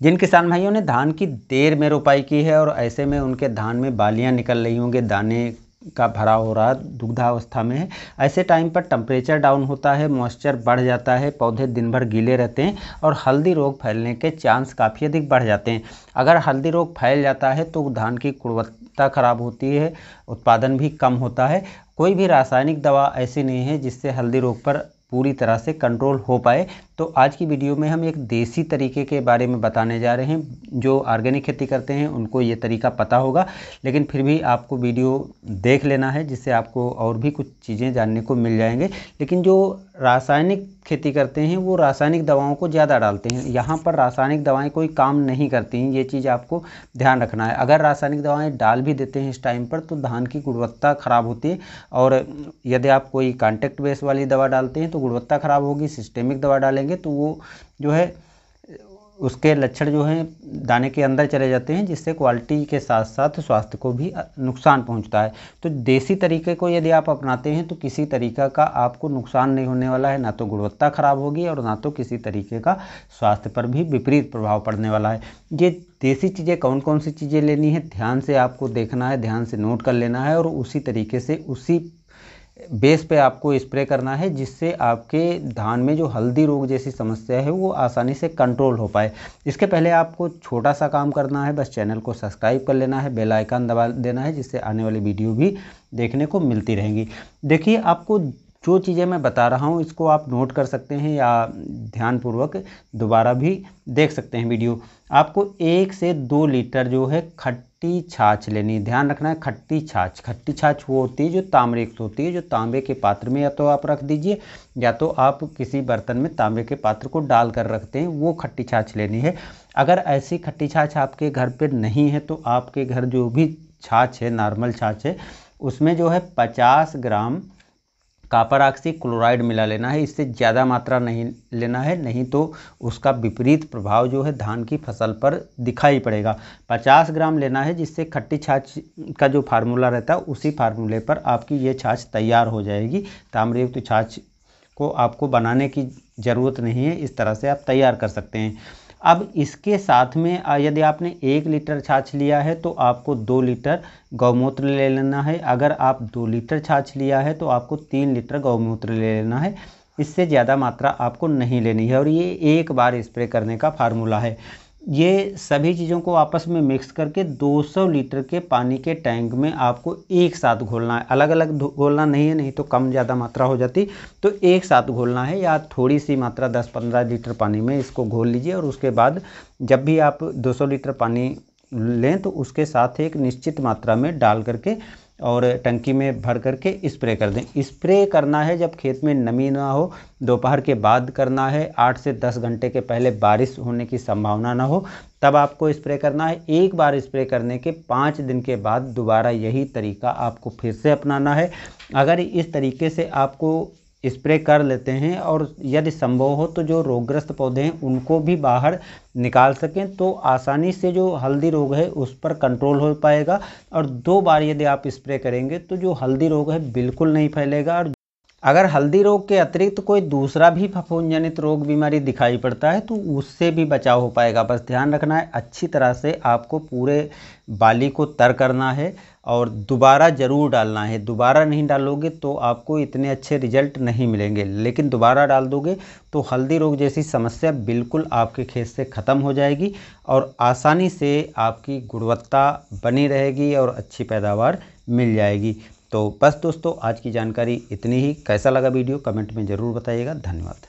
जिन किसान भाइयों ने धान की देर में रोपाई की है और ऐसे में उनके धान में बालियाँ निकल रही होंगे, दाने का भरा हो रहा, दुग्धावस्था में है, ऐसे टाइम पर टम्परेचर डाउन होता है मॉइस्चर बढ़ जाता है, पौधे दिन भर गीले रहते हैं और हल्दी रोग फैलने के चांस काफ़ी अधिक बढ़ जाते हैं। अगर हल्दी रोग फैल जाता है तो धान की गुणवत्ता खराब होती है, उत्पादन भी कम होता है। कोई भी रासायनिक दवा ऐसी नहीं है जिससे हल्दी रोग पर पूरी तरह से कंट्रोल हो पाए। तो आज की वीडियो में हम एक देसी तरीके के बारे में बताने जा रहे हैं, जो ऑर्गेनिक खेती करते हैं, उनको ये तरीका पता होगा, लेकिन फिर भी आपको वीडियो देख लेना है, जिससे आपको और भी कुछ चीज़ें जानने को मिल जाएँगे। लेकिन जो रासायनिक खेती करते हैं, वो रासायनिक दवाओं को ज़्यादा डालते हैं। यहाँ पर रासायनिक दवाएँ कोई काम नहीं करती हैं, ये चीज़ आपको ध्यान रखना है। अगर रासायनिक दवाएँ डाल भी देते हैं इस टाइम पर तो धान की गुणवत्ता ख़राब होती है, और यदि आप कोई कॉन्टेक्ट बेस वाली दवा डालते हैं तो गुणवत्ता ख़राब होगी, सिस्टेमिक दवा डालेंगे तो वो जो है, उसके लक्षण जो हैं, दाने के अंदर चले जाते हैं, जिससे क्वालिटी के साथ साथ स्वास्थ्य को भी नुकसान पहुँचता है। तो देसी तरीके को यदि आप अपनाते हैं तो किसी तरीका का आपको नुकसान नहीं होने वाला है। ना तो गुणवत्ता खराब होगी और ना तो किसी तरीके का स्वास्थ्य पर भी विपरीत प्रभाव पड़ने वाला है। ये देसी चीज़ें कौन कौन सी चीज़ें लेनी है, ध्यान से आपको देखना है, ध्यान से नोट कर लेना है और उसी तरीके से उसी बेस पे आपको स्प्रे करना है जिससे आपके धान में जो हल्दी रोग जैसी समस्या है वो आसानी से कंट्रोल हो पाए। इसके पहले आपको छोटा सा काम करना है, बस चैनल को सब्सक्राइब कर लेना है, बेल आइकन दबा देना है जिससे आने वाली वीडियो भी देखने को मिलती रहेंगी। देखिए, आपको जो चीज़ें मैं बता रहा हूँ, इसको आप नोट कर सकते हैं या ध्यानपूर्वक दोबारा भी देख सकते हैं वीडियो। आपको एक से दो लीटर जो है खट्टी छाछ लेनी ध्यान रखना है, खट्टी छाछ। खट्टी छाछ वो होती है जो ताम्रयुक्त होती है, जो तांबे के पात्र में या तो आप रख दीजिए, या तो आप किसी बर्तन में तांबे के पात्र को डाल कर रखते हैं, वो खट्टी छाछ लेनी है। अगर ऐसी खट्टी छाछ आपके घर पर नहीं है तो आपके घर जो भी छाछ है, नॉर्मल छाछ है, उसमें जो है पचास ग्राम कापर ऑक्सी क्लोराइड मिला लेना है, इससे ज़्यादा मात्रा नहीं लेना है, नहीं तो उसका विपरीत प्रभाव जो है धान की फ़सल पर दिखाई पड़ेगा। 50 ग्राम लेना है, जिससे खट्टी छाछ का जो फार्मूला रहता है, उसी फार्मूले पर आपकी ये छाछ तैयार हो जाएगी। ताम्रयुक्त छाछ को आपको बनाने की ज़रूरत नहीं है, इस तरह से आप तैयार कर सकते हैं। अब इसके साथ में यदि आपने एक लीटर छाछ लिया है तो आपको दो लीटर गौमूत्र ले लेना है। अगर आप दो लीटर छाछ लिया है तो आपको तीन लीटर गौमूत्र ले लेना है। इससे ज़्यादा मात्रा आपको नहीं लेनी है। और ये एक बार स्प्रे करने का फार्मूला है। ये सभी चीज़ों को आपस में मिक्स करके 200 लीटर के पानी के टैंक में आपको एक साथ घोलना है। अलग अलग घोलना नहीं है, नहीं तो कम ज़्यादा मात्रा हो जाती। तो एक साथ घोलना है या थोड़ी सी मात्रा 10-15 लीटर पानी में इसको घोल लीजिए और उसके बाद जब भी आप 200 लीटर पानी लें तो उसके साथ एक निश्चित मात्रा में डाल करके और टंकी में भर करके स्प्रे कर दें। स्प्रे करना है जब खेत में नमी ना हो, दोपहर के बाद करना है, आठ से दस घंटे के पहले बारिश होने की संभावना ना हो, तब आपको स्प्रे करना है। एक बार स्प्रे करने के पाँच दिन के बाद दोबारा यही तरीका आपको फिर से अपनाना है। अगर इस तरीके से आपको स्प्रे कर लेते हैं और यदि संभव हो तो जो रोगग्रस्त पौधे हैं, उनको भी बाहर निकाल सकें तो आसानी से जो हल्दी रोग है, उस पर कंट्रोल हो पाएगा। और दो बार यदि आप स्प्रे करेंगे तो जो हल्दी रोग है, बिल्कुल नहीं फैलेगा और अगर हल्दी रोग के अतिरिक्त कोई दूसरा भी फफूंद जनित रोग बीमारी दिखाई पड़ता है तो उससे भी बचाव हो पाएगा। बस ध्यान रखना है, अच्छी तरह से आपको पूरे बाली को तर करना है और दोबारा ज़रूर डालना है। दोबारा नहीं डालोगे तो आपको इतने अच्छे रिज़ल्ट नहीं मिलेंगे। लेकिन दोबारा डाल दोगे तो हल्दी रोग जैसी समस्या बिल्कुल आपके खेत से ख़त्म हो जाएगी और आसानी से आपकी गुणवत्ता बनी रहेगी और अच्छी पैदावार मिल जाएगी। तो बस दोस्तों, आज की जानकारी इतनी ही। कैसा लगा वीडियो, कमेंट में ज़रूर बताइएगा। धन्यवाद।